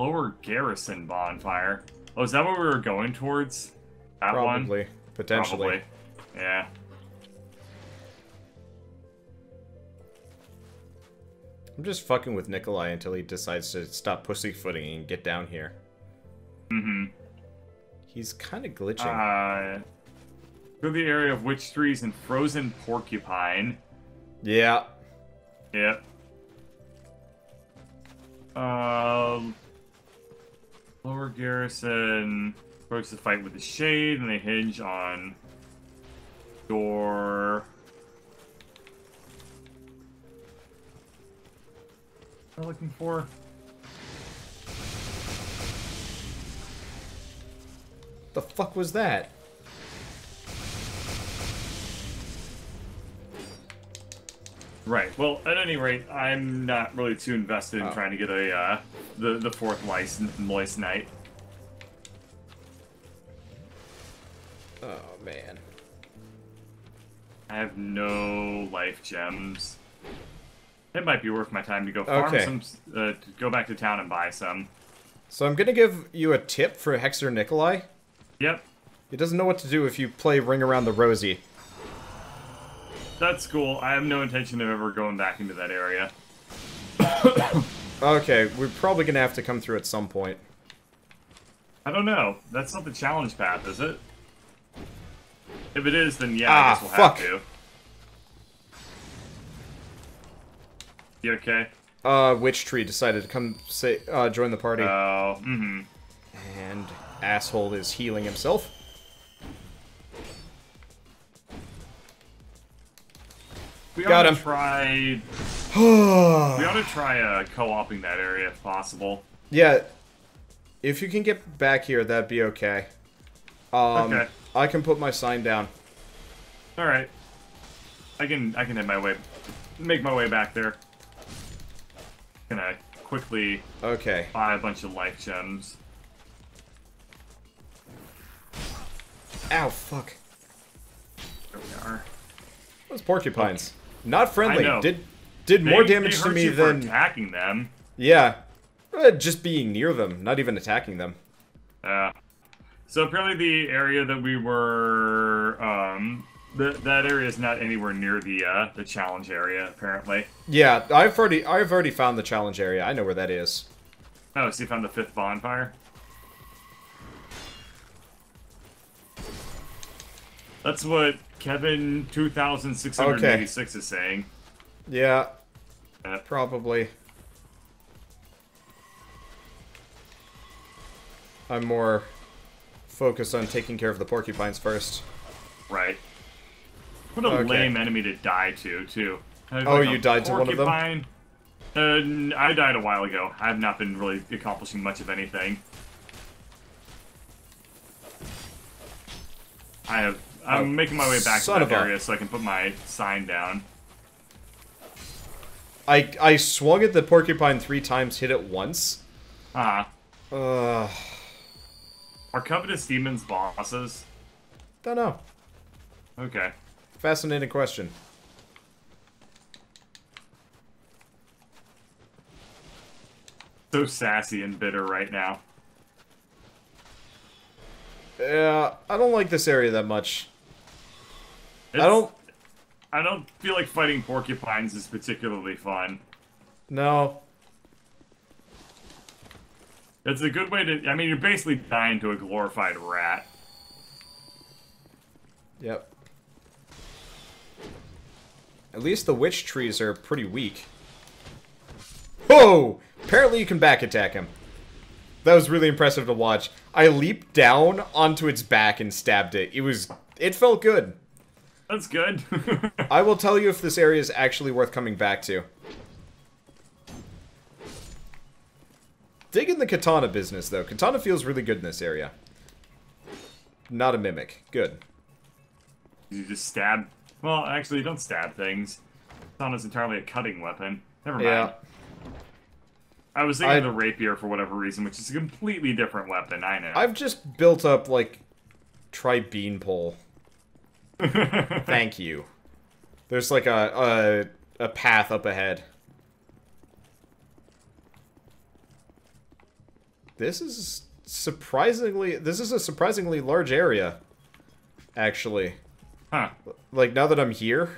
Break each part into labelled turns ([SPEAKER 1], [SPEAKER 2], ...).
[SPEAKER 1] lower garrison bonfire. Oh, is that what we were going towards? That one?
[SPEAKER 2] Probably. Potentially.
[SPEAKER 1] Probably. Yeah.
[SPEAKER 2] I'm just fucking with Nikolai until he decides to stop pussyfooting and get down here.
[SPEAKER 1] Mm-hmm.
[SPEAKER 2] He's kind of glitching.
[SPEAKER 1] Uh, through the area of witch trees and frozen porcupine.
[SPEAKER 2] yeah.
[SPEAKER 1] Yep. Um, lower garrison approach the fight with the shade, and they hinge on door. What looking for?
[SPEAKER 2] The fuck was that?
[SPEAKER 1] Right. Well, at any rate, I'm not really too invested in
[SPEAKER 2] Oh.
[SPEAKER 1] trying to get a uh, the the fourth license moist night.
[SPEAKER 2] Oh, man.
[SPEAKER 1] I have no life gems. It might be worth my time to go farm
[SPEAKER 2] Okay.
[SPEAKER 1] some, uh, to go back to town and buy some.
[SPEAKER 2] So I'm gonna give you a tip for Hexer Nikolai.
[SPEAKER 1] Yep,
[SPEAKER 2] He doesn't know what to do if you play Ring Around the Rosie.
[SPEAKER 1] That's cool. I have no intention of ever going back into that area.
[SPEAKER 2] Okay, we're probably gonna have to come through at some point.
[SPEAKER 1] I don't know. That's not the challenge path, is it? If it is, then yeah,
[SPEAKER 2] Ah,
[SPEAKER 1] I guess we'll
[SPEAKER 2] fuck.
[SPEAKER 1] have to. You okay?
[SPEAKER 2] Uh, Witch Tree decided to come say, uh, join the party.
[SPEAKER 1] Oh, mm-hmm.
[SPEAKER 2] and asshole is healing himself.
[SPEAKER 1] We
[SPEAKER 2] Got
[SPEAKER 1] ought
[SPEAKER 2] him.
[SPEAKER 1] to try. We ought to try uh, co-oping that area if possible.
[SPEAKER 2] Yeah, if you can get back here, that'd be okay. Um,
[SPEAKER 1] Okay.
[SPEAKER 2] I can put my sign down.
[SPEAKER 1] All right. I can I can head my way, make my way back there. Gonna quickly
[SPEAKER 2] Okay.
[SPEAKER 1] buy a bunch of life gems.
[SPEAKER 2] Ow, fuck.
[SPEAKER 1] There we are.
[SPEAKER 2] Those porcupines. Not friendly. Did did more damage
[SPEAKER 1] they
[SPEAKER 2] to me than
[SPEAKER 1] attacking them.
[SPEAKER 2] yeah. Uh, just being near them, not even attacking them.
[SPEAKER 1] Uh, so apparently the area that we were, um, the, that area is not anywhere near the uh, the challenge area. Apparently.
[SPEAKER 2] Yeah, I've already I've already found the challenge area. I know where that is.
[SPEAKER 1] Oh, so you found the fifth bonfire? That's what Kevin two thousand six hundred eighty six is saying.
[SPEAKER 2] Yeah,
[SPEAKER 1] Uh,
[SPEAKER 2] probably. I'm more focused on taking care of the porcupines first.
[SPEAKER 1] right. What a
[SPEAKER 2] Okay.
[SPEAKER 1] lame enemy to die to, too. Uh,
[SPEAKER 2] Oh,
[SPEAKER 1] like
[SPEAKER 2] you died to one of them?
[SPEAKER 1] Uh, I died a while ago. I have not been really accomplishing much of anything. I have. I'm
[SPEAKER 2] Oh,
[SPEAKER 1] making my way back to that area so I can put my sign down.
[SPEAKER 2] I I swung at the porcupine three times, hit it once.
[SPEAKER 1] Ah,
[SPEAKER 2] Uh,
[SPEAKER 1] are covetous demons bosses?
[SPEAKER 2] don't know.
[SPEAKER 1] Okay.
[SPEAKER 2] Fascinating question.
[SPEAKER 1] So sassy and bitter right now.
[SPEAKER 2] Yeah, I don't like this area that much.
[SPEAKER 1] It's-
[SPEAKER 2] I don't.
[SPEAKER 1] I don't feel like fighting porcupines is particularly fun.
[SPEAKER 2] No.
[SPEAKER 1] It's a good way to. I mean, you're basically dying to a glorified rat.
[SPEAKER 2] Yep. At least the witch trees are pretty weak. Whoa! Apparently you can back attack him. That was really impressive to watch. I leaped down onto its back and stabbed it. It was... It felt good.
[SPEAKER 1] That's good.
[SPEAKER 2] I will tell you if this area is actually worth coming back to. Dig in the katana business, though. Katana feels really good in this area. Not a mimic. Good.
[SPEAKER 1] you just stab. Well, actually, you don't stab things. Katana's entirely a cutting weapon. Never mind.
[SPEAKER 2] Yeah.
[SPEAKER 1] I was thinking
[SPEAKER 2] I-
[SPEAKER 1] of the rapier for whatever reason, which is a completely different weapon. I know.
[SPEAKER 2] I've just built up, like, try beanpole. Thank you. There's like a, a a path up ahead. this is surprisingly this is a surprisingly large area. Actually,
[SPEAKER 1] Huh.
[SPEAKER 2] like now that I'm here.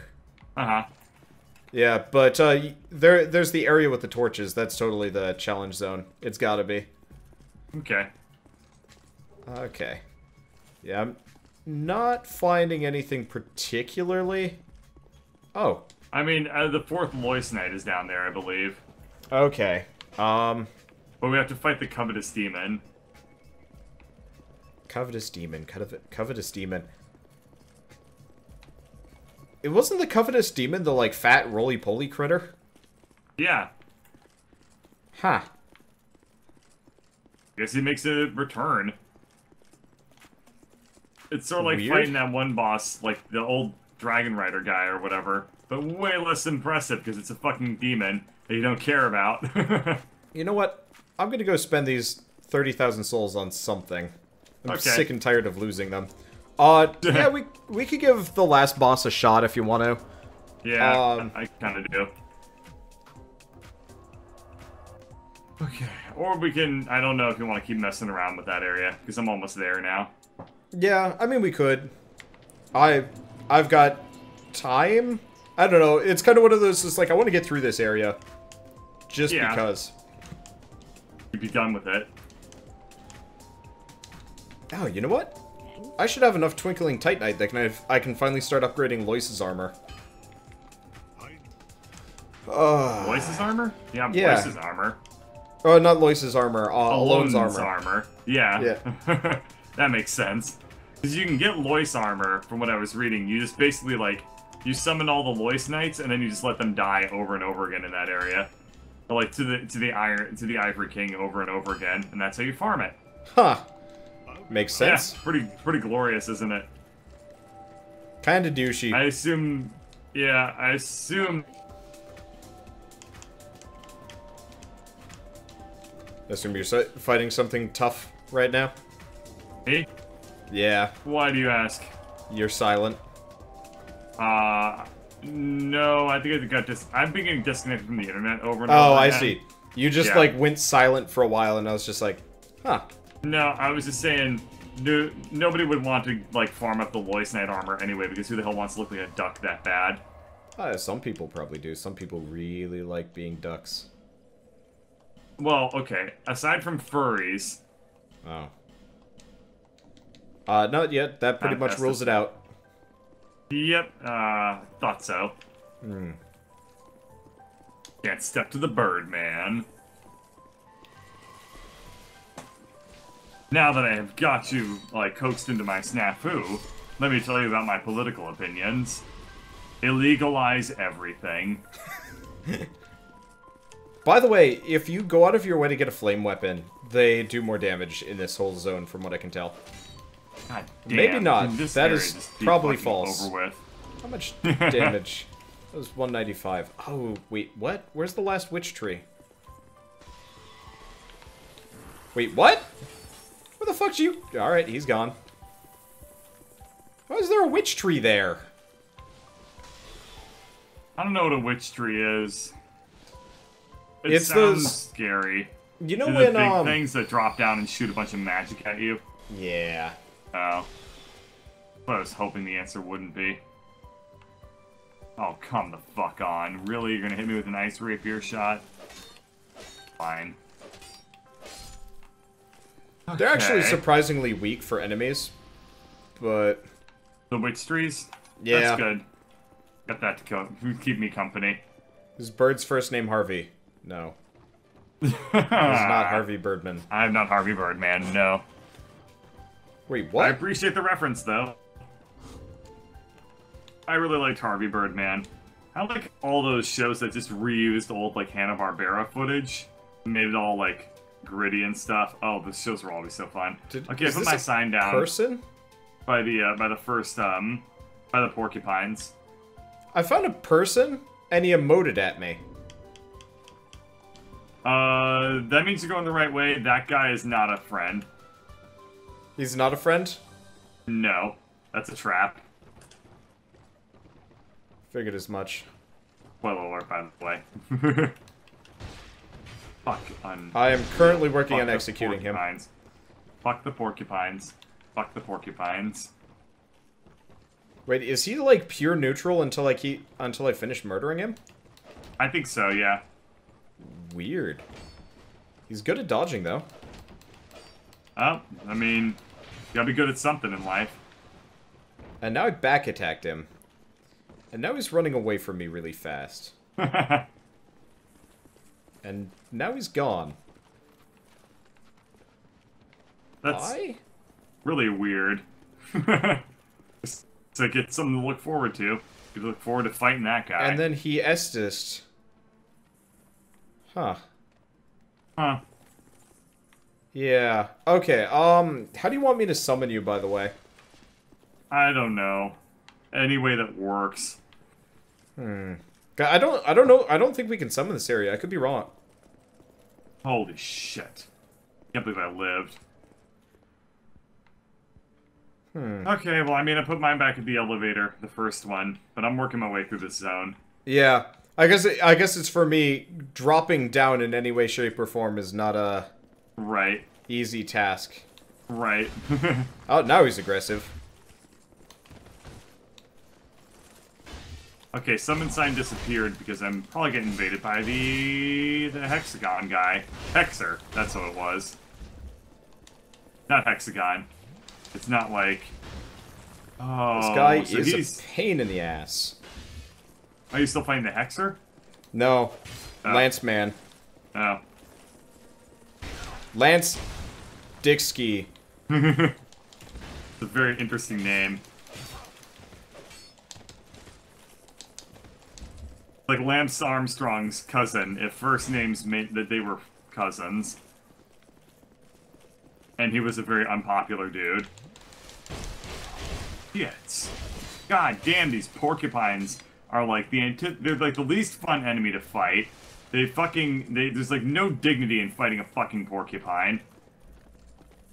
[SPEAKER 1] Uh huh.
[SPEAKER 2] Yeah, but uh, there there's the area with the torches. That's totally the challenge zone. It's got to be.
[SPEAKER 1] Okay.
[SPEAKER 2] Okay. Yeah, I'm not finding anything particularly. Oh,
[SPEAKER 1] I mean, uh, the fourth Loyce Knight is down there, I believe.
[SPEAKER 2] okay. Um,
[SPEAKER 1] But we have to fight the Covetous Demon.
[SPEAKER 2] covetous demon, covetous demon. It wasn't the covetous demon the like fat roly poly critter.
[SPEAKER 1] Yeah.
[SPEAKER 2] Huh.
[SPEAKER 1] Guess he makes a return. It's sort of like
[SPEAKER 2] Weird.
[SPEAKER 1] fighting that one boss, like the old Dragon Rider guy or whatever, but way less impressive because it's a fucking demon that you don't care about.
[SPEAKER 2] You know what? I'm gonna go spend these thirty thousand souls on something. I'm
[SPEAKER 1] Okay.
[SPEAKER 2] sick and tired of losing them. Uh, yeah, we we could give the last boss a shot if you want to.
[SPEAKER 1] yeah,
[SPEAKER 2] Um,
[SPEAKER 1] I kind of do. Okay, or we can. I don't know if you want to keep messing around with that area because I'm almost there now.
[SPEAKER 2] Yeah, I mean we could. I I've got time. I don't know. It's kind of one of those. It's like I want to get through this area, just
[SPEAKER 1] Yeah.
[SPEAKER 2] because.
[SPEAKER 1] You'd be done with it.
[SPEAKER 2] Oh, you know what? I should have enough twinkling titanite that can I, I can finally start upgrading Loyce's armor. Uh,
[SPEAKER 1] Loyce's armor? Yeah,
[SPEAKER 2] Yeah.
[SPEAKER 1] Loyce's armor.
[SPEAKER 2] oh, not Loyce's armor. Uh, Alonne's
[SPEAKER 1] Alonne's
[SPEAKER 2] armor.
[SPEAKER 1] Yeah. that makes sense. Because you can get Loyce armor, from what I was reading. You just basically, like, you summon all the Loyce Knights, and then you just let them die over and over again in that area. Or, like, to the to the iron to the Ivory King over and over again, and that's how you farm it.
[SPEAKER 2] Huh. Makes sense.
[SPEAKER 1] Yeah, pretty pretty glorious, isn't it?
[SPEAKER 2] Kinda douchey.
[SPEAKER 1] I assume yeah, I assume
[SPEAKER 2] Assume you're fighting something tough right now?
[SPEAKER 1] Hey,
[SPEAKER 2] Yeah,
[SPEAKER 1] why do you ask?
[SPEAKER 2] you're silent.
[SPEAKER 1] Uh no, I think I got dis I'm being getting disconnected from the internet over and
[SPEAKER 2] Oh,
[SPEAKER 1] over
[SPEAKER 2] I
[SPEAKER 1] again.
[SPEAKER 2] see. You just
[SPEAKER 1] Yeah.
[SPEAKER 2] like went silent for a while, and I was just like, huh.
[SPEAKER 1] No, I was just saying, no, nobody would want to like farm up the Loyce Knight armor anyway, because who the hell wants to look like a duck that bad?
[SPEAKER 2] Uh, some people probably do. Some people really like being ducks.
[SPEAKER 1] Well, okay. Aside from furries,
[SPEAKER 2] Oh. Uh, not yet. That pretty much rules it out.
[SPEAKER 1] yep, uh, thought so.
[SPEAKER 2] Hmm.
[SPEAKER 1] Can't step to the bird, man. Now that I have got you like coaxed into my snafu, let me tell you about my political opinions. Illegalize everything.
[SPEAKER 2] By the way, if you go out of your way to get a flame weapon, they do more damage in this whole zone, from what I can tell.
[SPEAKER 1] God damn.
[SPEAKER 2] Maybe not.
[SPEAKER 1] This
[SPEAKER 2] That
[SPEAKER 1] area
[SPEAKER 2] is
[SPEAKER 1] just be
[SPEAKER 2] probably false.
[SPEAKER 1] Over with.
[SPEAKER 2] How much damage? That was 195. Oh, wait, what? Where's the last witch tree? Wait, what? Where the fuck's you? Alright, he's gone. Why is there a witch tree there?
[SPEAKER 1] I don't know what a witch tree is. It
[SPEAKER 2] It's
[SPEAKER 1] sounds
[SPEAKER 2] those-
[SPEAKER 1] scary.
[SPEAKER 2] You know
[SPEAKER 1] They're
[SPEAKER 2] when,
[SPEAKER 1] the big
[SPEAKER 2] um...
[SPEAKER 1] things that drop down and shoot a bunch of magic at you.
[SPEAKER 2] Yeah.
[SPEAKER 1] Uh, oh. But I was hoping the answer wouldn't be. Oh, come the fuck on. Really? You're gonna hit me with an ice rapier shot? Fine.
[SPEAKER 2] They're actually surprisingly weak for enemies. But,
[SPEAKER 1] The witch trees?
[SPEAKER 2] yeah.
[SPEAKER 1] That's good. Got that to co- keep me company.
[SPEAKER 2] Is Bird's first name Harvey? No. It's not Harvey Birdman.
[SPEAKER 1] I'm not Harvey Birdman, no.
[SPEAKER 2] Wait,
[SPEAKER 1] I appreciate the reference, though. I really liked Harvey Birdman. I like all those shows that just reused old, like, Hanna-Barbera footage. Made it all, like, gritty and stuff. Oh, the shows were always so fun.
[SPEAKER 2] Did-
[SPEAKER 1] okay, I put my sign down
[SPEAKER 2] Person?
[SPEAKER 1] by the, uh, by the first, um, by the porcupines.
[SPEAKER 2] I found a person, and he emoted at me.
[SPEAKER 1] Uh, that means you're going the right way. That guy is not a friend.
[SPEAKER 2] He's not a friend?
[SPEAKER 1] No. That's a trap.
[SPEAKER 2] Figured as much.
[SPEAKER 1] Spoiler alert, by the way. Fuck on.
[SPEAKER 2] I am currently working on executing him.
[SPEAKER 1] Fuck the porcupines. Fuck the porcupines.
[SPEAKER 2] Wait, is he like pure neutral until I keep until I finish murdering him?
[SPEAKER 1] I think so, yeah.
[SPEAKER 2] Weird. He's good at dodging though.
[SPEAKER 1] Oh, I mean, you gotta be good at something in life.
[SPEAKER 2] And now I back attacked him. And now he's running away from me really fast. And now he's gone.
[SPEAKER 1] That's
[SPEAKER 2] Why?
[SPEAKER 1] really weird. Just to get something to look forward to. You look forward to fighting that guy.
[SPEAKER 2] And then he Estus. Huh.
[SPEAKER 1] huh.
[SPEAKER 2] Yeah. Okay, um, how do you want me to summon you, by the way?
[SPEAKER 1] I don't know. Any way that works.
[SPEAKER 2] Hmm. I don't, I don't know, I don't think we can summon this area. I could be wrong.
[SPEAKER 1] Holy shit. Can't believe I lived.
[SPEAKER 2] Hmm.
[SPEAKER 1] Okay, well, I mean, I put mine back at the elevator, the first one, but I'm working my way through this zone.
[SPEAKER 2] Yeah. I guess, it, I guess it's for me, dropping down in any way, shape, or form is not a
[SPEAKER 1] Right.
[SPEAKER 2] easy task.
[SPEAKER 1] Right.
[SPEAKER 2] Oh, now he's aggressive.
[SPEAKER 1] okay, summon sign disappeared because I'm probably getting invaded by the the hexagon guy. Hexer, that's what it was. Not hexagon. It's not like. Oh,
[SPEAKER 2] This guy
[SPEAKER 1] so
[SPEAKER 2] is
[SPEAKER 1] he's.
[SPEAKER 2] a pain in the ass.
[SPEAKER 1] Are you still fighting the hexer?
[SPEAKER 2] No.
[SPEAKER 1] Oh.
[SPEAKER 2] Lance man.
[SPEAKER 1] Oh.
[SPEAKER 2] Lance Dixky.
[SPEAKER 1] It's a very interesting name. Like Lance Armstrong's cousin, if first names meant that they were cousins. And he was a very unpopular dude. Shit. God damn, these porcupines are like the anti- they're like the least fun enemy to fight. They fucking they, there's like no dignity in fighting a fucking porcupine.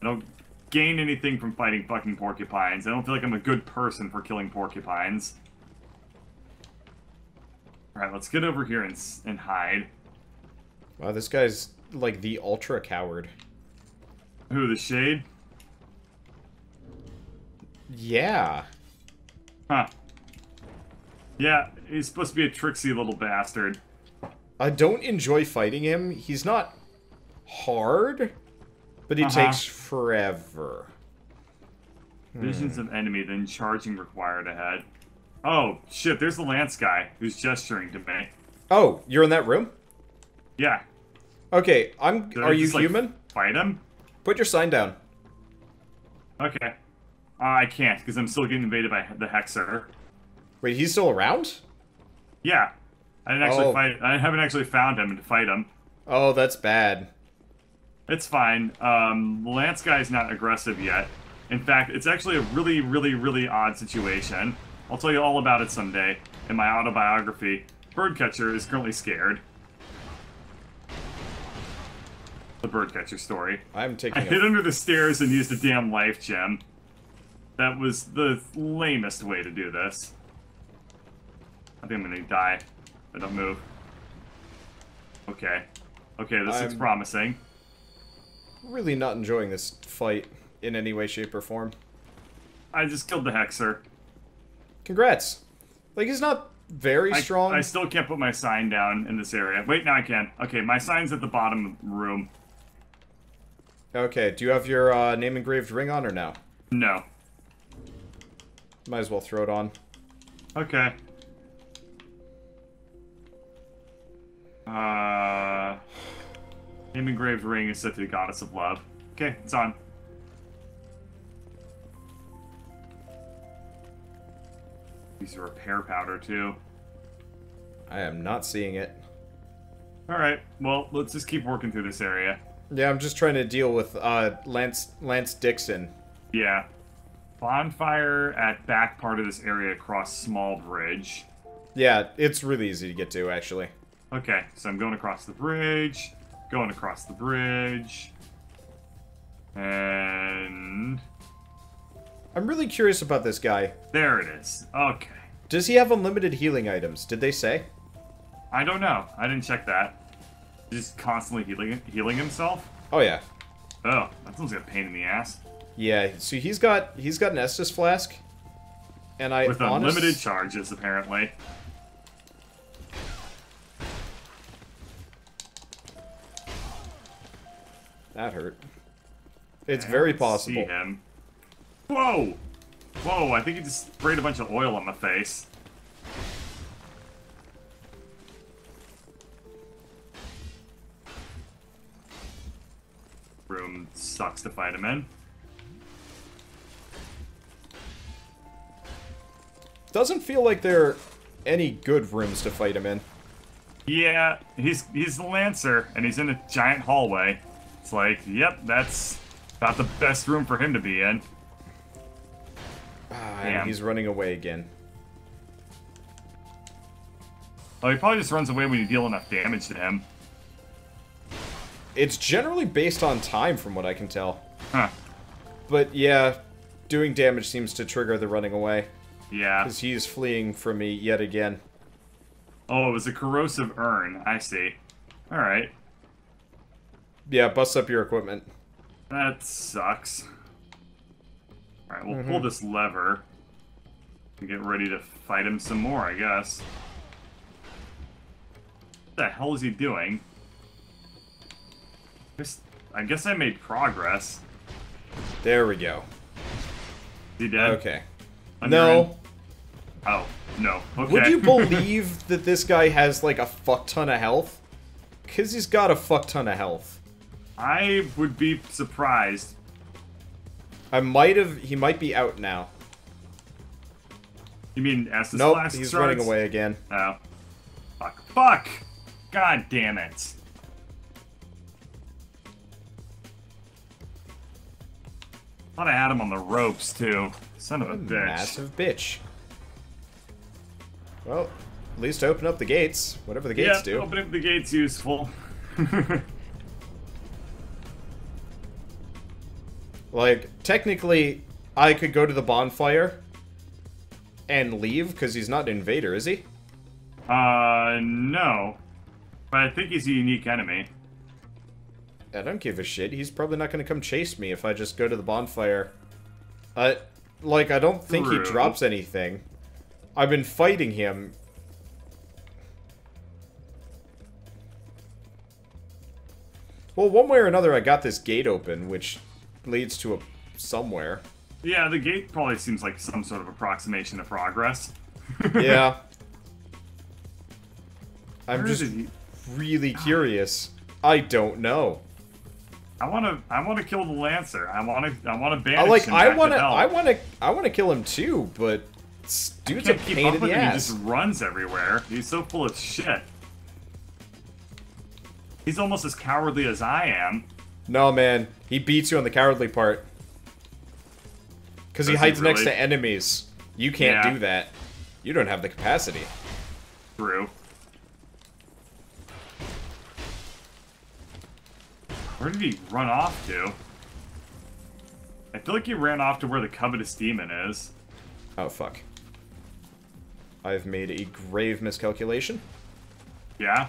[SPEAKER 1] I don't gain anything from fighting fucking porcupines. I don't feel like I'm a good person for killing porcupines. Alright, let's get over here and, and hide.
[SPEAKER 2] Wow, this guy's like the ultra coward.
[SPEAKER 1] Who, the Shade?
[SPEAKER 2] Yeah.
[SPEAKER 1] Huh. Yeah, he's supposed to be a tricksy little bastard.
[SPEAKER 2] I don't enjoy fighting him. He's not hard, but he
[SPEAKER 1] Uh-huh.
[SPEAKER 2] takes forever.
[SPEAKER 1] Visions of enemy, then charging required ahead. Oh, shit, there's the Lance guy who's gesturing to me.
[SPEAKER 2] Oh, you're in that room?
[SPEAKER 1] Yeah.
[SPEAKER 2] Okay, I'm. Are you
[SPEAKER 1] just, like,
[SPEAKER 2] human?
[SPEAKER 1] Fight him?
[SPEAKER 2] Put your sign down.
[SPEAKER 1] Okay. Uh, I can't, because I'm still getting invaded by the Hexer.
[SPEAKER 2] Wait, he's still around?
[SPEAKER 1] Yeah. I didn't actually
[SPEAKER 2] Oh.
[SPEAKER 1] fight. I haven't actually found him to fight him.
[SPEAKER 2] Oh, that's bad.
[SPEAKER 1] It's fine. Um, Lance guy's not aggressive yet. In fact, it's actually a really, really, really odd situation. I'll tell you all about it someday in my autobiography. Birdcatcher is currently scared. The Birdcatcher story.
[SPEAKER 2] I'm
[SPEAKER 1] I
[SPEAKER 2] taking
[SPEAKER 1] hid
[SPEAKER 2] a...
[SPEAKER 1] under the stairs and used a damn life gem. That was the lamest way to do this. I think I'm gonna die. I don't move. Okay. Okay, this looks
[SPEAKER 2] I'm-
[SPEAKER 1] promising.
[SPEAKER 2] really not enjoying this fight in any way, shape, or form.
[SPEAKER 1] I just killed the Hexer.
[SPEAKER 2] Congrats. Like, he's not very
[SPEAKER 1] I,
[SPEAKER 2] strong.
[SPEAKER 1] I still can't put my sign down in this area. Wait, now I can. Okay, my sign's at the bottom room.
[SPEAKER 2] Okay, do you have your uh, name engraved ring on or no?
[SPEAKER 1] No.
[SPEAKER 2] Might as well throw it on.
[SPEAKER 1] Okay. Uh, name engraved ring is set to the goddess of love. Okay, it's on. Use a repair powder too.
[SPEAKER 2] I am not seeing it.
[SPEAKER 1] All right. Well, let's just keep working through this area.
[SPEAKER 2] Yeah, I'm just trying to deal with uh, Lance Lance Dixon.
[SPEAKER 1] Yeah. Bonfire at back part of this area across small bridge.
[SPEAKER 2] Yeah, it's really easy to get to, actually.
[SPEAKER 1] Okay, so I'm going across the bridge, going across the bridge, and
[SPEAKER 2] I'm really curious about this guy.
[SPEAKER 1] there it is. Okay.
[SPEAKER 2] Does he have unlimited healing items? Did they say?
[SPEAKER 1] I don't know. I didn't check that. Just constantly healing healing himself?
[SPEAKER 2] Oh yeah.
[SPEAKER 1] Oh, that sounds like a pain in the ass.
[SPEAKER 2] Yeah, so he's got he's got an Estus flask. And I
[SPEAKER 1] With
[SPEAKER 2] honest-
[SPEAKER 1] unlimited charges, apparently.
[SPEAKER 2] That hurt. It's
[SPEAKER 1] I
[SPEAKER 2] very possible.
[SPEAKER 1] See him. Whoa! Whoa, I think he just sprayed a bunch of oil on my face. Room sucks to fight him in.
[SPEAKER 2] Doesn't feel like there are any good rooms to fight him in.
[SPEAKER 1] Yeah, he's he's the Lancer, and he's in a giant hallway. It's like, yep, that's about the best room for him to be in.
[SPEAKER 2] Ah, and he's running away again.
[SPEAKER 1] Oh, he probably just runs away when you deal enough damage to him.
[SPEAKER 2] It's generally based on time from what I can tell.
[SPEAKER 1] Huh.
[SPEAKER 2] But yeah, doing damage seems to trigger the running away.
[SPEAKER 1] Yeah.
[SPEAKER 2] Because he's fleeing from me yet again.
[SPEAKER 1] Oh, it was a corrosive urn. I see. Alright.
[SPEAKER 2] Yeah, bust up your equipment.
[SPEAKER 1] That sucks. Alright, we'll
[SPEAKER 2] Mm-hmm.
[SPEAKER 1] pull this lever. And get ready to fight him some more, I guess. What the hell is he doing? Guess- I guess I made progress.
[SPEAKER 2] There we go.
[SPEAKER 1] Is he dead?
[SPEAKER 2] Okay. No.
[SPEAKER 1] Oh, no. Okay.
[SPEAKER 2] Would you believe that this guy has like a fuck ton of health? Because he's got a fuck ton of health.
[SPEAKER 1] I would be surprised.
[SPEAKER 2] I might have. He might be out now.
[SPEAKER 1] You mean as the
[SPEAKER 2] Nope,
[SPEAKER 1] flask
[SPEAKER 2] he's
[SPEAKER 1] starts?
[SPEAKER 2] running away again.
[SPEAKER 1] Oh. Fuck. Fuck! God damn it. Thought I had him on the ropes, too. Son of a bitch.
[SPEAKER 2] Massive bitch. Well, at least open up the gates. Whatever the gates do.
[SPEAKER 1] yeah,
[SPEAKER 2] do.
[SPEAKER 1] opening the gate's useful.
[SPEAKER 2] Like, technically, I could go to the bonfire and leave because he's not an invader, is he?
[SPEAKER 1] uh, no. But I think he's a unique enemy.
[SPEAKER 2] I don't give a shit. He's probably not going to come chase me if I just go to the bonfire. Uh, like, I don't think
[SPEAKER 1] True.
[SPEAKER 2] he drops anything. I've been fighting him. Well, one way or another, I got this gate open, which leads to a somewhere.
[SPEAKER 1] Yeah, the gate probably seems like some sort of approximation of progress.
[SPEAKER 2] Yeah. I'm
[SPEAKER 1] Where
[SPEAKER 2] just really curious. I don't know.
[SPEAKER 1] I want to. I want to kill the lancer. I want to. I want to
[SPEAKER 2] I
[SPEAKER 1] banish
[SPEAKER 2] like.
[SPEAKER 1] him
[SPEAKER 2] I want to. I want to. I want to kill him too, but
[SPEAKER 1] I
[SPEAKER 2] dude's a pain
[SPEAKER 1] up
[SPEAKER 2] in
[SPEAKER 1] with
[SPEAKER 2] the
[SPEAKER 1] him. He just runs everywhere. He's so full of shit. He's almost as cowardly as I am.
[SPEAKER 2] No, man. He beats you on the cowardly part. Because he hides next to enemies. You can't
[SPEAKER 1] Yeah.
[SPEAKER 2] do that. You don't have the capacity.
[SPEAKER 1] True. Where did he run off to? I feel like he ran off to where the covetous demon is.
[SPEAKER 2] Oh, fuck. I've made a grave miscalculation.
[SPEAKER 1] Yeah.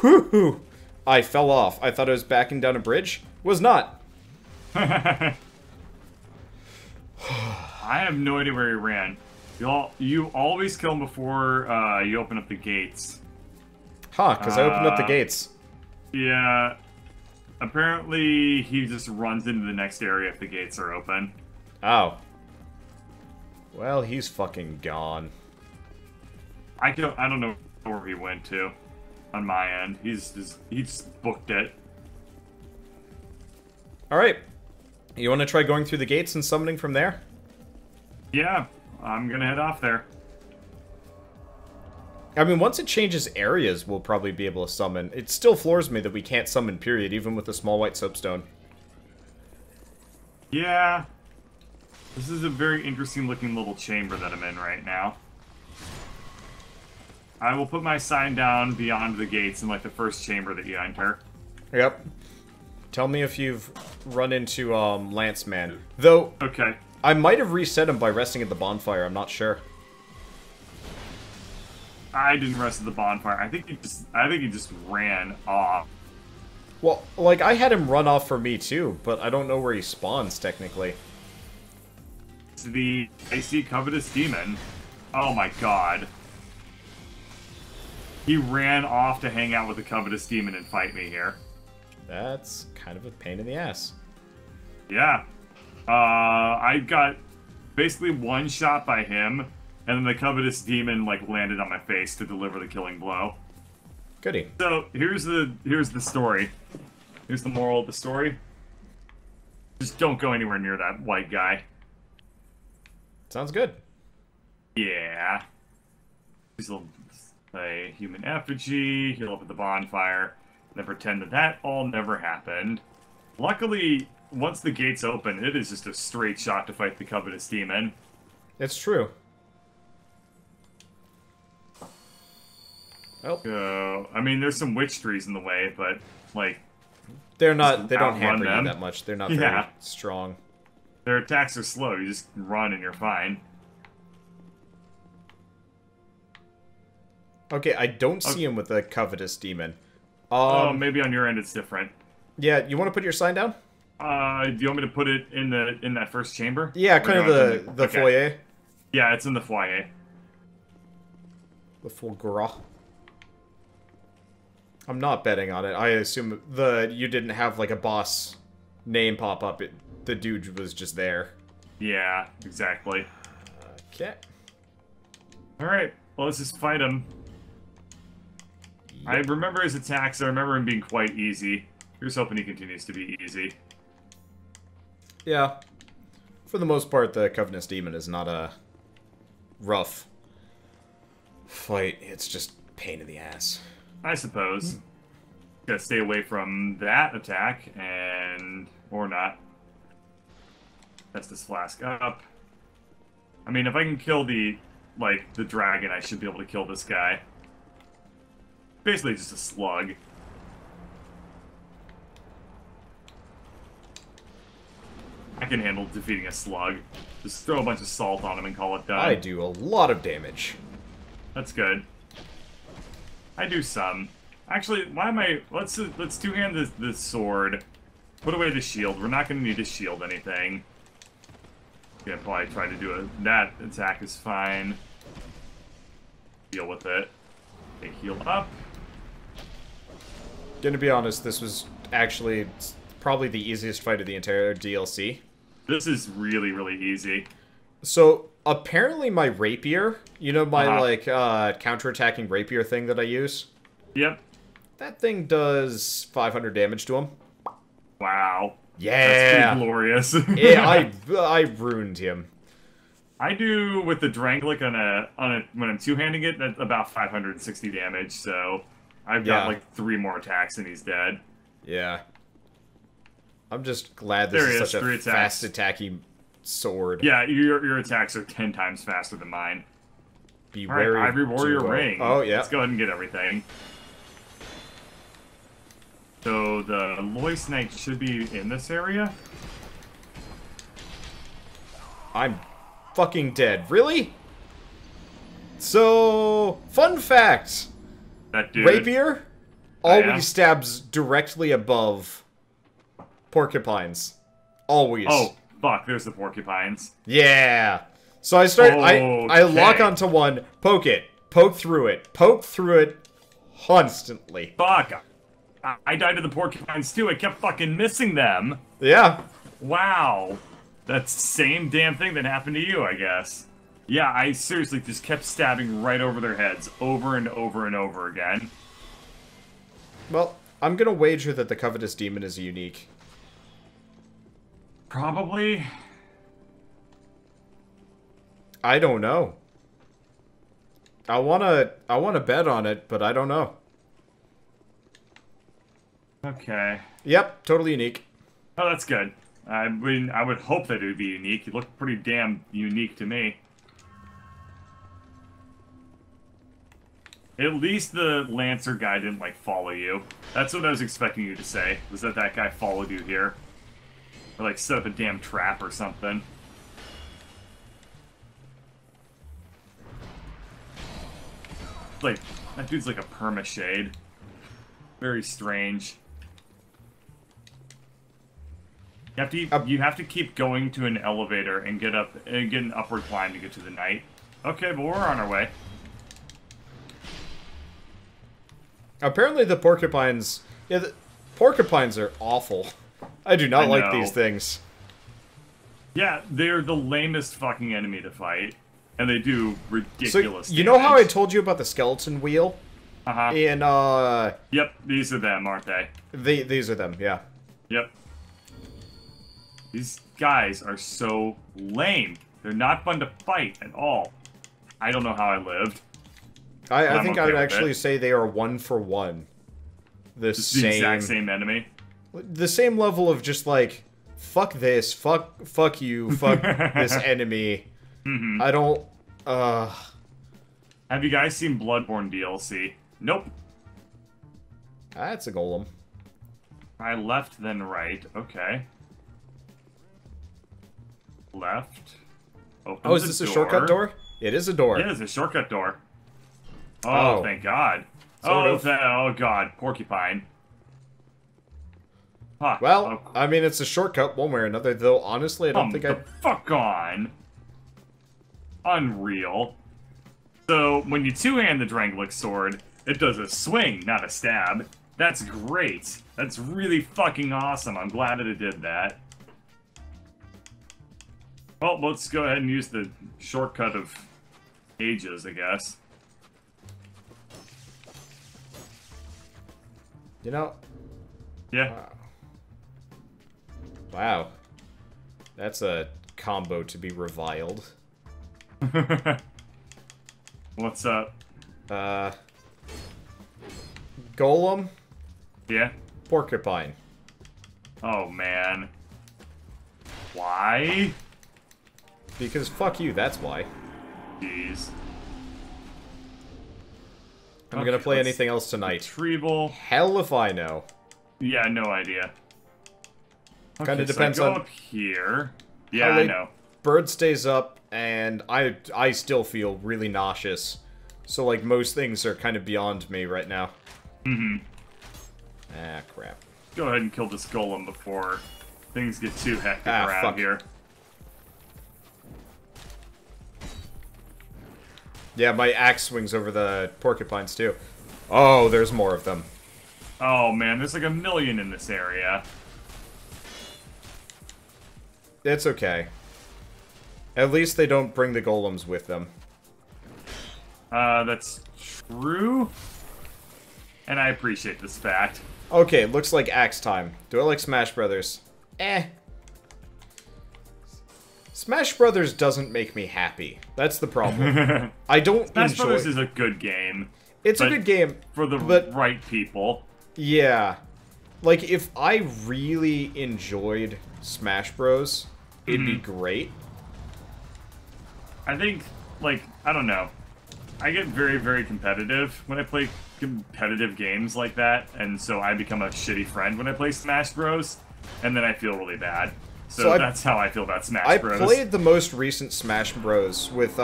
[SPEAKER 2] Whew! I fell off. I thought I was backing down a bridge. Was not.
[SPEAKER 1] I have no idea where he ran. You all, you always kill him before uh, you open up the gates.
[SPEAKER 2] Huh, because I opened up the
[SPEAKER 1] Uh,
[SPEAKER 2] gates.
[SPEAKER 1] Yeah. Apparently, he just runs into the next area if the gates are open.
[SPEAKER 2] Oh. Well, he's fucking gone.
[SPEAKER 1] I don't, I don't know where he went to. On my end, he's just he just booked it.
[SPEAKER 2] Alright. You want to try going through the gates and summoning from there?
[SPEAKER 1] Yeah, I'm gonna head off there.
[SPEAKER 2] I mean, once it changes areas, we'll probably be able to summon. It still floors me that we can't summon, period, even with the small white soapstone.
[SPEAKER 1] Yeah, this is a very interesting looking little chamber that I'm in right now. I will put my sign down beyond the gates in like the first chamber that you enter.
[SPEAKER 2] Yep. Tell me if you've run into um, Lance Man. Though,
[SPEAKER 1] Okay.
[SPEAKER 2] I might have reset him by resting at the bonfire, I'm not sure.
[SPEAKER 1] I didn't rest at the bonfire. I think he just I think he just ran off.
[SPEAKER 2] Well, like, I had him run off for me too, but I don't know where he spawns, technically.
[SPEAKER 1] It's the icy covetous demon. Oh my god. He ran off to hang out with the covetous demon and fight me here.
[SPEAKER 2] That's kind of a pain in the ass.
[SPEAKER 1] Yeah. Uh, I got basically one shot by him, and then the covetous demon like landed on my face to deliver the killing blow.
[SPEAKER 2] Goody.
[SPEAKER 1] So here's the here's the story. Here's the moral of the story. Just don't go anywhere near that white guy.
[SPEAKER 2] Sounds good.
[SPEAKER 1] Yeah. He's a, a human effigy. Heal up at the bonfire. Then pretend that that all never happened. Luckily, once the gates open, it is just a straight shot to fight the covetous demon.
[SPEAKER 2] It's true. Oh,
[SPEAKER 1] So, I mean, there's some witch trees in the way, but like
[SPEAKER 2] they're not. They don't hamper you
[SPEAKER 1] them.
[SPEAKER 2] that much. They're not very
[SPEAKER 1] Yeah.
[SPEAKER 2] strong.
[SPEAKER 1] their attacks are slow. You just run and you're fine.
[SPEAKER 2] Okay, I don't see him with the covetous demon. Um,
[SPEAKER 1] oh, maybe on your end it's different.
[SPEAKER 2] yeah, you want to put your sign down?
[SPEAKER 1] Uh, do you want me to put it in the in that first chamber?
[SPEAKER 2] Yeah, kind of the the
[SPEAKER 1] okay.
[SPEAKER 2] foyer,
[SPEAKER 1] Yeah, it's in the foyer.
[SPEAKER 2] the foie gras. I'm not betting on it. I assume the you didn't have like a boss name pop up. It, the dude was just there.
[SPEAKER 1] Yeah, exactly.
[SPEAKER 2] Okay.
[SPEAKER 1] All right, well let's just fight him. I remember his attacks. I remember him being quite easy. Here's hoping he continues to be easy.
[SPEAKER 2] Yeah. For the most part, the Covenant Demon is not a rough fight. It's just pain in the ass.
[SPEAKER 1] I suppose. Hmm. Gotta stay away from that attack, and or not. That's this flask up. I mean, if I can kill the like the dragon, I should be able to kill this guy. Basically, just a slug. I can handle defeating a slug. Just throw a bunch of salt on him and call it done.
[SPEAKER 2] I do a lot of damage.
[SPEAKER 1] That's good. I do some. Actually, why am I? Let's let's two hand this this sword. Put away the shield. We're not going to need to shield anything. Gonna probably try to do a that attack is fine. Deal with it. They heal up.
[SPEAKER 2] Gonna be honest, this was actually probably the easiest fight of the entire DLC.
[SPEAKER 1] This is really really easy.
[SPEAKER 2] So apparently my rapier, you know my
[SPEAKER 1] Uh-huh.
[SPEAKER 2] like uh counterattacking rapier thing that I use,
[SPEAKER 1] Yep.
[SPEAKER 2] that thing does 500 damage to him.
[SPEAKER 1] Wow.
[SPEAKER 2] Yeah.
[SPEAKER 1] glorious.
[SPEAKER 2] yeah, I I ruined him.
[SPEAKER 1] I do with the Drangleic on a on a when I'm two handing it that's about 560 damage. So I've got
[SPEAKER 2] Yeah.
[SPEAKER 1] like three more attacks and he's dead.
[SPEAKER 2] Yeah. I'm just glad this
[SPEAKER 1] There
[SPEAKER 2] is
[SPEAKER 1] is,
[SPEAKER 2] such a
[SPEAKER 1] attacks.
[SPEAKER 2] fast attacking sword.
[SPEAKER 1] Yeah, your your attacks are 10 times faster than mine.
[SPEAKER 2] Be
[SPEAKER 1] All right,
[SPEAKER 2] wary.
[SPEAKER 1] Ivory Warrior
[SPEAKER 2] duo.
[SPEAKER 1] Ring.
[SPEAKER 2] Oh yeah.
[SPEAKER 1] Let's go ahead and get everything. So the Loyce Knight should be in this area.
[SPEAKER 2] I'm fucking dead. Really? So, fun fact:
[SPEAKER 1] That dude.
[SPEAKER 2] rapier
[SPEAKER 1] Oh,
[SPEAKER 2] always
[SPEAKER 1] yeah?
[SPEAKER 2] stabs directly above porcupines. Always.
[SPEAKER 1] Oh fuck! There's the porcupines.
[SPEAKER 2] Yeah. So I start. I I lock onto one, poke it, poke through it, poke through it, constantly.
[SPEAKER 1] Fuck! I, I died to the porcupines too. I kept fucking missing them.
[SPEAKER 2] Yeah.
[SPEAKER 1] Wow. That's the same damn thing that happened to you, I guess. Yeah, I seriously just kept stabbing right over their heads, over and over and over again.
[SPEAKER 2] Well, I'm gonna wager that the covetous demon is unique.
[SPEAKER 1] Probably.
[SPEAKER 2] I don't know. I wanna I wanna bet on it, but I don't know.
[SPEAKER 1] Okay.
[SPEAKER 2] Yep, totally unique.
[SPEAKER 1] Oh, that's good. I mean, I would hope that it would be unique. It looked pretty damn unique to me. At least the Lancer guy didn't, like, follow you. That's what I was expecting you to say, was that that guy followed you here. Or, like, set up a damn trap or something. like that dude's like a perma shade. Very strange. You have to
[SPEAKER 2] Up-
[SPEAKER 1] you have to keep going to an elevator and get up and get an upward climb to get to the night. Okay, but we're on our way.
[SPEAKER 2] Apparently the porcupines... Yeah, the, porcupines are awful. I do not
[SPEAKER 1] I
[SPEAKER 2] like
[SPEAKER 1] know.
[SPEAKER 2] these things.
[SPEAKER 1] Yeah, they're the lamest fucking enemy to fight, and they do ridiculous So,
[SPEAKER 2] you know how I told you about the skeleton wheel?
[SPEAKER 1] Uh huh.
[SPEAKER 2] In, uh...
[SPEAKER 1] Yep, these are them, aren't they?
[SPEAKER 2] The, these are them, yeah.
[SPEAKER 1] Yep. These guys are so lame. They're not fun to fight at all. I don't know how I lived.
[SPEAKER 2] I, I think
[SPEAKER 1] okay
[SPEAKER 2] I would actually
[SPEAKER 1] it.
[SPEAKER 2] say they are one for one. The same,
[SPEAKER 1] exact same enemy.
[SPEAKER 2] the same level of just like, fuck this, fuck, fuck you, fuck this enemy.
[SPEAKER 1] Mhm.
[SPEAKER 2] I don't, uh,
[SPEAKER 1] Have you guys seen Bloodborne DLC? Nope.
[SPEAKER 2] that's a golem.
[SPEAKER 1] I left, then right. Okay. Left. Opens
[SPEAKER 2] Oh, is this a shortcut door? It is a door.
[SPEAKER 1] Yeah, it's a shortcut door. Oh,
[SPEAKER 2] Oh.
[SPEAKER 1] thank God.
[SPEAKER 2] Sort
[SPEAKER 1] oh, oh God, porcupine. Huh.
[SPEAKER 2] Well,
[SPEAKER 1] oh,
[SPEAKER 2] I mean, it's a shortcut one way or another, though honestly, I don't think I...
[SPEAKER 1] fuck on. Unreal. So, when you two-hand the Drangleic sword, it does a swing, not a stab. That's great. That's really fucking awesome. I'm glad that it did that. Well, let's go ahead and use the shortcut of ages, I guess.
[SPEAKER 2] You know,
[SPEAKER 1] Yeah.
[SPEAKER 2] wow. That's a combo to be reviled.
[SPEAKER 1] What's up?
[SPEAKER 2] Uh... Golem,
[SPEAKER 1] Yeah?
[SPEAKER 2] porcupine.
[SPEAKER 1] Oh, man. Why?
[SPEAKER 2] Because fuck you, that's why.
[SPEAKER 1] Jeez.
[SPEAKER 2] I'm
[SPEAKER 1] Okay,
[SPEAKER 2] gonna play anything else tonight.
[SPEAKER 1] Retrieval.
[SPEAKER 2] Hell if I know.
[SPEAKER 1] Yeah, no idea.
[SPEAKER 2] Kinda
[SPEAKER 1] Okay, so I
[SPEAKER 2] depends
[SPEAKER 1] go
[SPEAKER 2] on
[SPEAKER 1] up here. Yeah, I know.
[SPEAKER 2] Bird stays up, and I I still feel really nauseous. So like most things are kind of beyond me right now.
[SPEAKER 1] Mm-hmm.
[SPEAKER 2] Ah crap.
[SPEAKER 1] Go ahead and kill this golem before things get too hectic
[SPEAKER 2] Ah,
[SPEAKER 1] around
[SPEAKER 2] fuck.
[SPEAKER 1] here.
[SPEAKER 2] Yeah, my axe swings over the porcupines too. Oh, there's more of them.
[SPEAKER 1] Oh man, there's like a million in this area.
[SPEAKER 2] It's okay. At least they don't bring the golems with them.
[SPEAKER 1] Uh, that's true. And I appreciate this fact.
[SPEAKER 2] Okay, looks like axe time. Do I like Smash Brothers? Eh. Smash Brothers doesn't make me happy. That's the problem. I don't
[SPEAKER 1] Smash
[SPEAKER 2] enjoy.
[SPEAKER 1] Brothers is a good game
[SPEAKER 2] it's a good game.
[SPEAKER 1] for the
[SPEAKER 2] But-
[SPEAKER 1] right people.
[SPEAKER 2] Yeah. Like if I really enjoyed Smash Bros, it'd be
[SPEAKER 1] Mm-hmm.
[SPEAKER 2] great.
[SPEAKER 1] I think, like, I don't know. I get very, very competitive when I play competitive games like that, and so I become a shitty friend when I play Smash Bros. And then I feel really bad. So,
[SPEAKER 2] So I-
[SPEAKER 1] that's how I feel about Smash
[SPEAKER 2] I
[SPEAKER 1] Bros.
[SPEAKER 2] I played the most recent Smash Bros with uh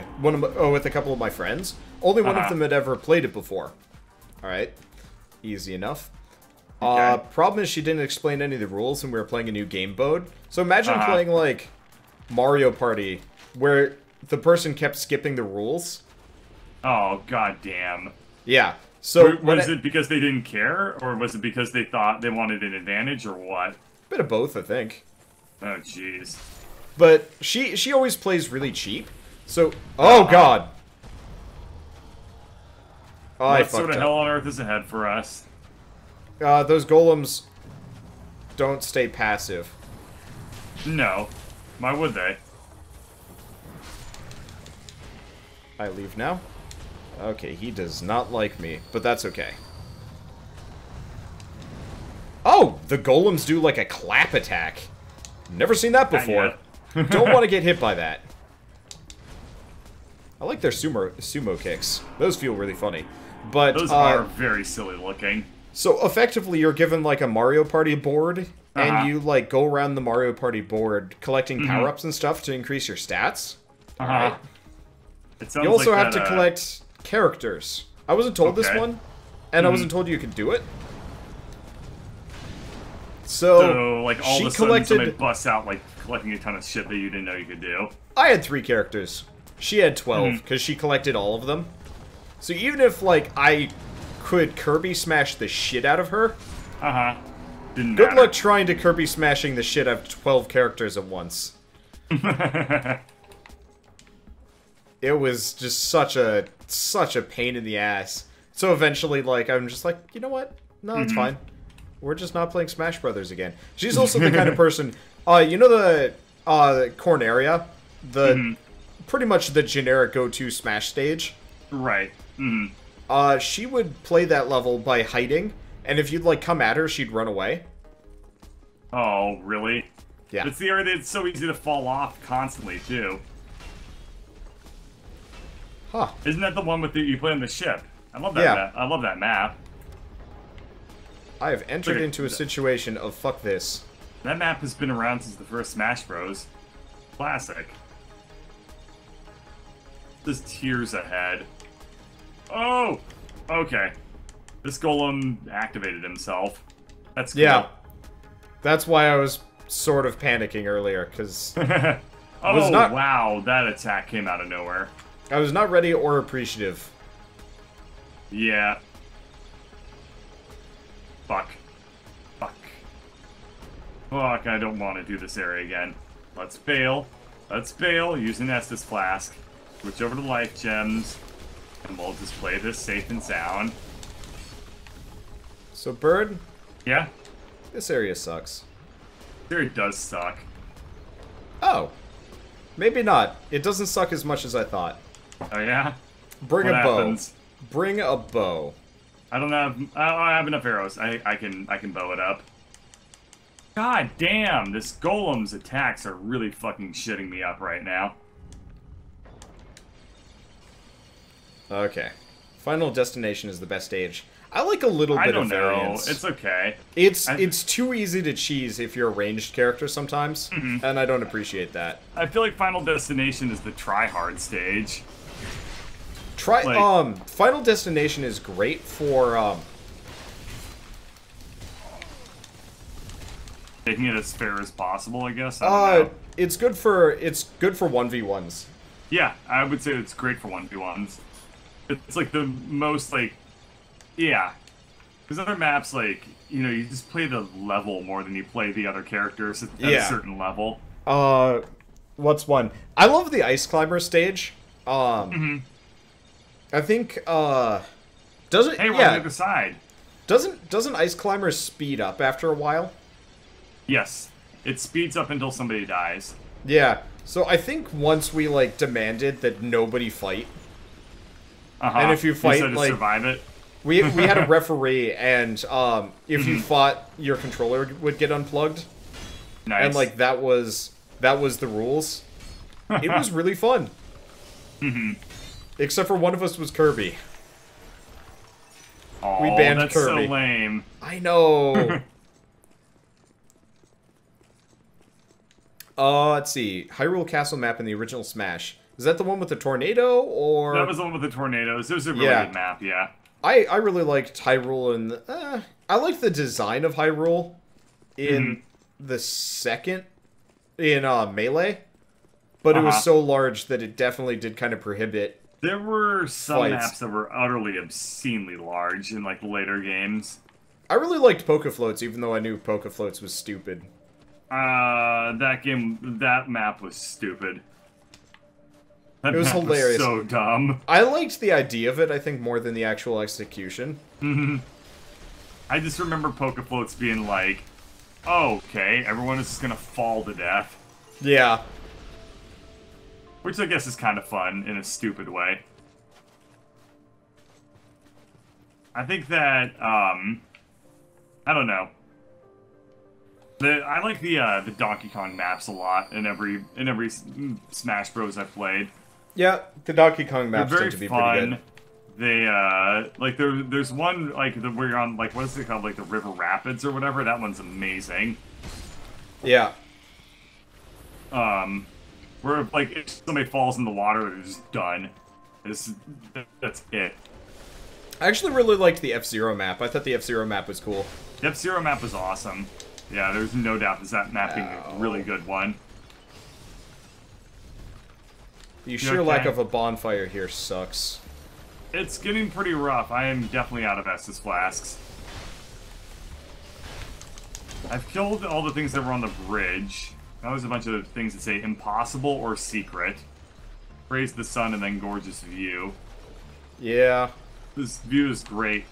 [SPEAKER 1] Mm-hmm.
[SPEAKER 2] one of my, oh with a couple of my friends. Only one of
[SPEAKER 1] Uh-huh.
[SPEAKER 2] them had ever played it before. All right, easy enough. Uh, problem is she didn't explain any of the rules, and we were playing a new game mode. So imagine
[SPEAKER 1] Uh-huh.
[SPEAKER 2] playing like Mario Party, where the person kept skipping the rules.
[SPEAKER 1] Oh goddamn!
[SPEAKER 2] Yeah. So
[SPEAKER 1] was
[SPEAKER 2] I-
[SPEAKER 1] it because they didn't care, or was it because they thought they wanted an advantage, or what?
[SPEAKER 2] bit of both, I think.
[SPEAKER 1] Oh jeez.
[SPEAKER 2] But she she always plays really cheap. So oh god. Oh, I
[SPEAKER 1] what sort of
[SPEAKER 2] up.
[SPEAKER 1] hell on earth is ahead for us?
[SPEAKER 2] Uh, those golems don't stay passive.
[SPEAKER 1] No. Why would they?
[SPEAKER 2] I leave now. Okay, he does not like me, but that's okay. Oh, the golems do like a clap attack. Never seen that before. Don't want to get hit by that. I like their sumo sumo kicks. Those feel really funny. But
[SPEAKER 1] Those
[SPEAKER 2] uh,
[SPEAKER 1] are very silly looking.
[SPEAKER 2] So effectively, you're given like a Mario Party board,
[SPEAKER 1] Uh-huh.
[SPEAKER 2] and you like go around the Mario Party board collecting
[SPEAKER 1] Mhm.
[SPEAKER 2] power ups and stuff to increase your stats.
[SPEAKER 1] Uh-huh.
[SPEAKER 2] Alright.
[SPEAKER 1] It
[SPEAKER 2] You also
[SPEAKER 1] like
[SPEAKER 2] have
[SPEAKER 1] that,
[SPEAKER 2] to
[SPEAKER 1] uh,
[SPEAKER 2] collect characters. I wasn't told this one, and I
[SPEAKER 1] Mhm.
[SPEAKER 2] wasn't told you could do it. So,
[SPEAKER 1] So, like, all
[SPEAKER 2] she
[SPEAKER 1] of a sudden, somebody busts out, like, collecting a ton of shit that you didn't know you could do.
[SPEAKER 2] I had three characters. She had 12
[SPEAKER 1] Mhm.
[SPEAKER 2] because she collected all of them. So even if like I could Kirby smash the shit out of her,
[SPEAKER 1] Uh huh. Didn't
[SPEAKER 2] good
[SPEAKER 1] matter.
[SPEAKER 2] luck trying to Kirby smashing the shit out of 12 characters at once. It was just such a such a pain in the ass. So eventually, like I'm just like, you know what? No, it's fine. We're just not playing Smash Brothers again. She's also the kind of person. Uh, you know the uh Corneria, the pretty much the generic go-to Smash stage.
[SPEAKER 1] right. Mm-hmm.
[SPEAKER 2] Uh, she would play that level by hiding, and if you'd like come at her, she'd run away.
[SPEAKER 1] Oh, really?
[SPEAKER 2] Yeah.
[SPEAKER 1] It's the area that's so easy to fall off constantly, too.
[SPEAKER 2] Huh.
[SPEAKER 1] Isn't that the one with the you play on the ship? I love that.
[SPEAKER 2] Yeah.
[SPEAKER 1] Map. I love that map.
[SPEAKER 2] I have entered into a situation of fuck this.
[SPEAKER 1] That map has been around since the first Smash Bros. Classic. There's tears ahead. Oh! Okay. This golem activated himself. That's cool.
[SPEAKER 2] Yeah. That's why I was sort of panicking earlier, because
[SPEAKER 1] oh,
[SPEAKER 2] not-
[SPEAKER 1] wow. That attack came out of nowhere.
[SPEAKER 2] I was not ready or appreciative.
[SPEAKER 1] Yeah. Fuck. Fuck. Fuck, I don't want to do this area again. Let's fail. Let's fail. Use an Estus Flask. Switch over to Life Gems. And we'll just play this safe and sound.
[SPEAKER 2] So, Bird,
[SPEAKER 1] Yeah?
[SPEAKER 2] this area sucks.
[SPEAKER 1] There it does suck.
[SPEAKER 2] Oh. Maybe not. It doesn't suck as much as I thought.
[SPEAKER 1] Oh, yeah?
[SPEAKER 2] Bring
[SPEAKER 1] What
[SPEAKER 2] a bow. Bring a bow.
[SPEAKER 1] I don't have. I don't have enough arrows. I, I can I can bow it up. God damn! This golem's attacks are really fucking shitting me up right now.
[SPEAKER 2] Okay. Final Destination is the best stage. I like a little bit of a.
[SPEAKER 1] I
[SPEAKER 2] bit
[SPEAKER 1] don't
[SPEAKER 2] of
[SPEAKER 1] know.
[SPEAKER 2] variance.
[SPEAKER 1] It's okay.
[SPEAKER 2] It's
[SPEAKER 1] I-
[SPEAKER 2] it's too easy to cheese if you're a ranged character sometimes,
[SPEAKER 1] Mm-hmm.
[SPEAKER 2] and I don't appreciate that.
[SPEAKER 1] I feel like Final Destination is the try hard stage.
[SPEAKER 2] Try
[SPEAKER 1] Like-
[SPEAKER 2] um Final Destination is great for um
[SPEAKER 1] Making it as fair as possible, I guess. I don't
[SPEAKER 2] uh
[SPEAKER 1] know.
[SPEAKER 2] it's good for it's good for 1v1s.
[SPEAKER 1] Yeah, I would say it's great for 1v1s. It's like the most, like, yeah. Because other maps, like, you know, you just play the level more than you play the other characters at,
[SPEAKER 2] Yeah.
[SPEAKER 1] a certain level.
[SPEAKER 2] Uh what's one? I love the Ice Climber stage. Um
[SPEAKER 1] Mm-hmm.
[SPEAKER 2] I think uh does it
[SPEAKER 1] Hey, we're on the other side.
[SPEAKER 2] doesn't doesn't Ice climbers speed up after a while?
[SPEAKER 1] Yes. It speeds up until somebody dies.
[SPEAKER 2] Yeah. So I think once we like demanded that nobody fight,
[SPEAKER 1] Uh-huh.
[SPEAKER 2] And if you fight,
[SPEAKER 1] Instead
[SPEAKER 2] like-
[SPEAKER 1] survive it.
[SPEAKER 2] we we had a referee, and um, if
[SPEAKER 1] Mm-hmm.
[SPEAKER 2] you fought, your controller would get unplugged,
[SPEAKER 1] Nice.
[SPEAKER 2] and like that was that was the rules. It was really fun.
[SPEAKER 1] Mm-hmm.
[SPEAKER 2] Except for one of us was Kirby. We banned
[SPEAKER 1] that's
[SPEAKER 2] Kirby.
[SPEAKER 1] so lame.
[SPEAKER 2] I know. uh, let's see. Hyrule Castle map in the original Smash. Is that the one with the tornado, or
[SPEAKER 1] That was the one with the tornadoes. It was a really
[SPEAKER 2] Yeah.
[SPEAKER 1] good map, yeah.
[SPEAKER 2] I I really liked Hyrule and uh, I liked the design of Hyrule in
[SPEAKER 1] Mm-hmm.
[SPEAKER 2] the second in uh, Melee, but it
[SPEAKER 1] Uh-huh.
[SPEAKER 2] was so large that it definitely did kind of prohibit.
[SPEAKER 1] There were some maps that were utterly obscenely large in like later games.
[SPEAKER 2] I really liked Poke Floats, even though I knew Poke Floats was stupid.
[SPEAKER 1] Uh, that game, that map was stupid. That
[SPEAKER 2] It was hilarious.
[SPEAKER 1] so dumb.
[SPEAKER 2] I liked the idea of it, I think, more than the actual execution.
[SPEAKER 1] I just remember Poke Floats being like, oh, okay, everyone is just gonna fall to death.
[SPEAKER 2] Yeah,
[SPEAKER 1] Which I guess is kind of fun in a stupid way. I think that, um, I don't know. The, I like the uh, the Donkey Kong maps a lot in every in every Smash Bros I've played.
[SPEAKER 2] yeah. The Donkey Kong maps tend to be pretty good.
[SPEAKER 1] They uh like there there's one like the, where you're on like what is it called like the River Rapids or whatever. That one's amazing.
[SPEAKER 2] Yeah,
[SPEAKER 1] Um, where like if somebody falls in the water, they're done. This, that's it.
[SPEAKER 2] I actually really liked the F-Zero map. I thought the F-Zero map was cool.
[SPEAKER 1] The F-Zero map was awesome. Yeah, there's no doubt that that map being a really good one.
[SPEAKER 2] The sheer
[SPEAKER 1] okay?
[SPEAKER 2] lack of a bonfire here sucks.
[SPEAKER 1] It's getting pretty rough. I am definitely out of Estus Flasks. I've killed all the things that were on the bridge. Now there's a bunch of things that say impossible or secret. Praise the sun and then gorgeous view.
[SPEAKER 2] Yeah.
[SPEAKER 1] This view is great.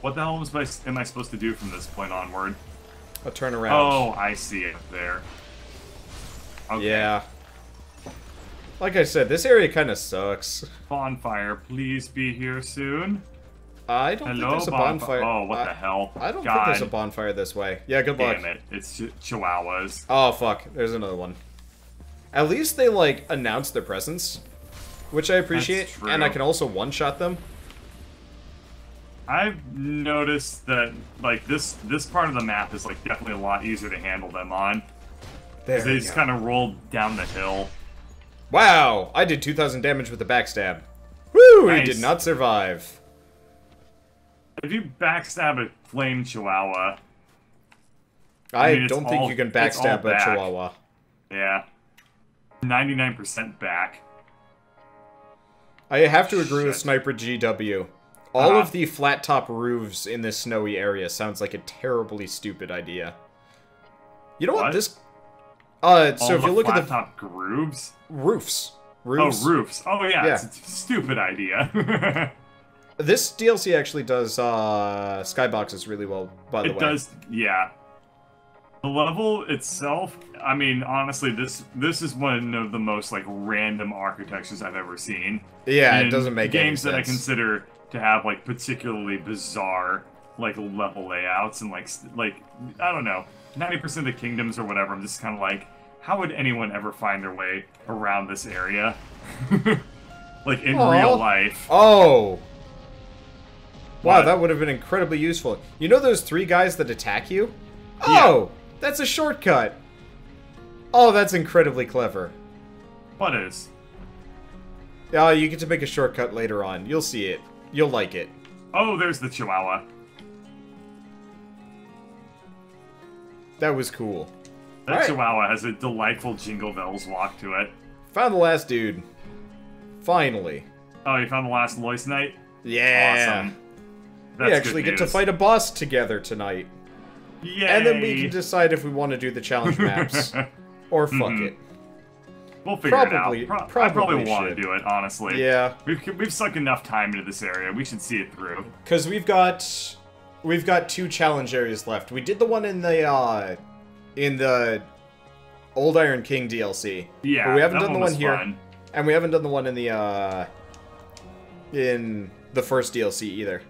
[SPEAKER 1] What the hell am I, am I supposed to do from this point onward?
[SPEAKER 2] A turnaround.
[SPEAKER 1] Oh, I see it there. Okay.
[SPEAKER 2] Yeah. Like I said, this area kind of sucks.
[SPEAKER 1] Bonfire, please be here soon.
[SPEAKER 2] Oh, I don't think there's a
[SPEAKER 1] bonfi-
[SPEAKER 2] bonfire.
[SPEAKER 1] Oh, what
[SPEAKER 2] I,
[SPEAKER 1] the hell?
[SPEAKER 2] I don't
[SPEAKER 1] God,
[SPEAKER 2] think there's a bonfire this way. Yeah, good luck.
[SPEAKER 1] Damn it! It's ch- Chihuahuas.
[SPEAKER 2] Oh, fuck. There's another one. At least they, like, announced their presence. Which I appreciate. And I can also one-shot them.
[SPEAKER 1] I've noticed that like this this part of the map is like definitely a lot easier to handle them on.
[SPEAKER 2] There
[SPEAKER 1] Because they just kind of roll down the hill.
[SPEAKER 2] Wow! I did 2,000 damage with the backstab. Woo! He did not survive.
[SPEAKER 1] If you backstab a flame chihuahua,
[SPEAKER 2] I,
[SPEAKER 1] mean, it's
[SPEAKER 2] don't think
[SPEAKER 1] all-
[SPEAKER 2] you can backstab a chihuahua.
[SPEAKER 1] yeah, 99% back.
[SPEAKER 2] I have to agree with Sniper GW. All
[SPEAKER 1] Uh-huh.
[SPEAKER 2] of the flat top roofs in this snowy area sounds like a terribly stupid idea. You know what?
[SPEAKER 1] What?
[SPEAKER 2] This. Uh,
[SPEAKER 1] All
[SPEAKER 2] so if you look at the flat
[SPEAKER 1] top grooves.
[SPEAKER 2] roofs, roofs.
[SPEAKER 1] Oh,
[SPEAKER 2] roofs.
[SPEAKER 1] roofs. Oh yeah,
[SPEAKER 2] Yeah.
[SPEAKER 1] it's a stupid idea.
[SPEAKER 2] This DLC actually does uh skyboxes really well. By the
[SPEAKER 1] it
[SPEAKER 2] way, It
[SPEAKER 1] does, yeah. The level itself, I mean, honestly, this this is one of the most like random architectures I've ever seen.
[SPEAKER 2] Yeah, and
[SPEAKER 1] it
[SPEAKER 2] doesn't make
[SPEAKER 1] games that I consider to have like particularly bizarre like level layouts and like like I don't know, ninety percent of the kingdoms or whatever. I'm just kind of like, how would anyone ever find their way around this area? like in
[SPEAKER 2] Aw.
[SPEAKER 1] real life.
[SPEAKER 2] Oh. Wow,
[SPEAKER 1] What?
[SPEAKER 2] that would have been incredibly useful. You know those three guys that attack you?
[SPEAKER 1] Yeah.
[SPEAKER 2] Oh, that's a shortcut. Oh, that's incredibly clever.
[SPEAKER 1] What is?
[SPEAKER 2] Yeah, you get to make a shortcut later on. You'll see it. You'll like it.
[SPEAKER 1] Oh, there's the Chihuahua.
[SPEAKER 2] That was cool.
[SPEAKER 1] That
[SPEAKER 2] Alright.
[SPEAKER 1] Chihuahua has a delightful Jingle Bells walk to it.
[SPEAKER 2] Found the last dude. Finally.
[SPEAKER 1] Oh, you found the last Loyce Knight?
[SPEAKER 2] Yeah.
[SPEAKER 1] Awesome.
[SPEAKER 2] We actually get to fight a boss together tonight.
[SPEAKER 1] Yay!
[SPEAKER 2] And then we can decide if we want to do the challenge maps. or fuck
[SPEAKER 1] Mhm.
[SPEAKER 2] it.
[SPEAKER 1] we'll figure
[SPEAKER 2] probably-
[SPEAKER 1] it out. Pro- I
[SPEAKER 2] probably
[SPEAKER 1] probably want to do it, honestly.
[SPEAKER 2] Yeah.
[SPEAKER 1] We've, we've sunk enough time into this area. We should see it through.
[SPEAKER 2] Because we've got we've got two challenge areas left. We did the one in the uh in the Old Iron King DLC.
[SPEAKER 1] Yeah,
[SPEAKER 2] But we haven't done the one here.
[SPEAKER 1] fun.
[SPEAKER 2] And we haven't done the one in the uh in the first DLC either.